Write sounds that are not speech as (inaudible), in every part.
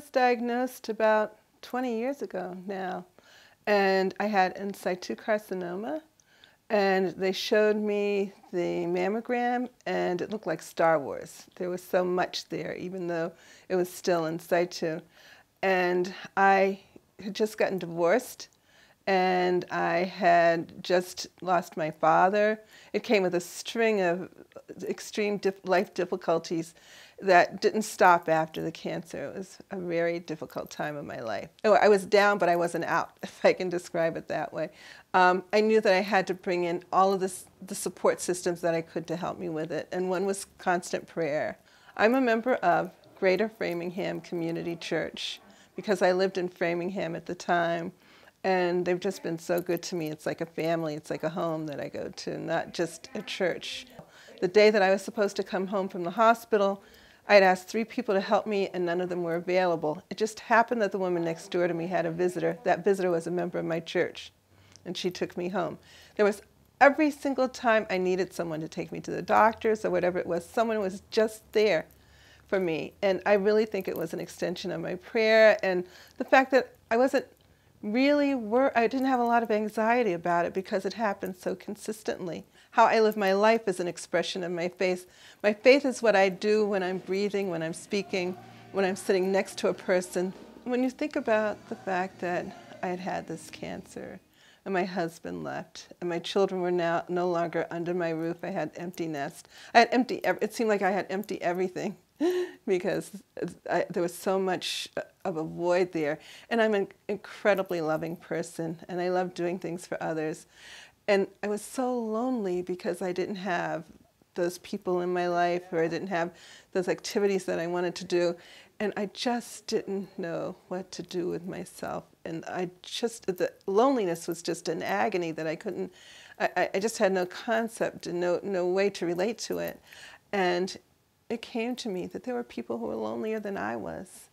was diagnosed about 20 years ago now, and I had in situ carcinoma, and they showed me the mammogram, and it looked like Star Wars. There was so much there, even though it was still in situ. And I had just gotten divorced, and I had just lost my father. It came with a string of extreme life difficulties that didn't stop after the cancer. It was a very difficult time of my life. Oh, I was down, but I wasn't out, (laughs) if I can describe it that way. Um, I knew that I had to bring in all of this, the support systems that I could to help me with it, and one was constant prayer. I'm a member of Greater Framingham Community Church because I lived in Framingham at the time, and they've just been so good to me. It's like a family, it's like a home that I go to, not just a church. The day that I was supposed to come home from the hospital, I had asked three people to help me and none of them were available. It just happened that the woman next door to me had a visitor. That visitor was a member of my church and she took me home. There was every single time I needed someone to take me to the doctors or whatever it was, someone was just there for me. And I really think it was an extension of my prayer and the fact that I wasn't really were I didn't have a lot of anxiety about it because it happened so consistently. How I live my life is an expression of my faith. My faith is what I do when I'm breathing, when I'm speaking, when I'm sitting next to a person. When you think about the fact that I had had this cancer and my husband left and my children were now no longer under my roof, I had empty nest. I had empty, it seemed like I had empty everything (laughs) because I, there was so much uh, of a void there. And I'm an incredibly loving person and I love doing things for others. And I was so lonely because I didn't have those people in my life or I didn't have those activities that I wanted to do. And I just didn't know what to do with myself. And I just, the loneliness was just an agony that I couldn't, I, I just had no concept and no, no way to relate to it. And it came to me that there were people who were lonelier than I was.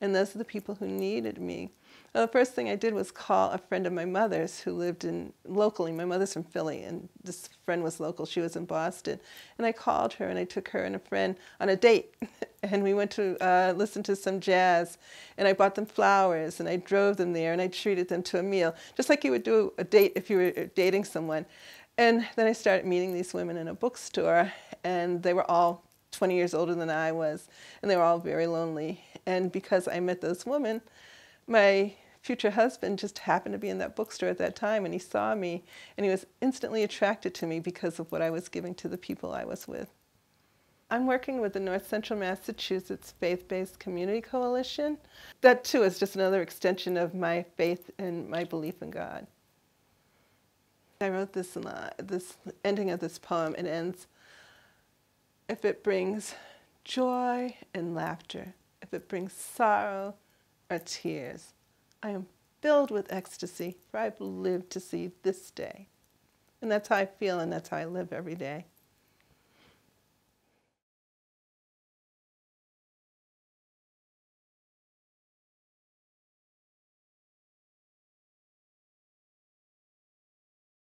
And those are the people who needed me. Well, the first thing I did was call a friend of my mother's who lived in locally. My mother's from Philly, and this friend was local. She was in Boston, and I called her and I took her and a friend on a date, (laughs) and we went to uh, listen to some jazz. And I bought them flowers, and I drove them there, and I treated them to a meal, just like you would do a date if you were dating someone. And then I started meeting these women in a bookstore, and they were all 20 years older than I was, and they were all very lonely. And because I met those women, my future husband just happened to be in that bookstore at that time and he saw me and he was instantly attracted to me because of what I was giving to the people I was with. I'm working with the North Central Massachusetts Faith-Based Community Coalition. That too is just another extension of my faith and my belief in God. I wrote this, uh, this ending of this poem. It ends, if it brings joy and laughter, if it brings sorrow or tears, I am filled with ecstasy, for I've lived to see this day. And that's how I feel, and that's how I live every day.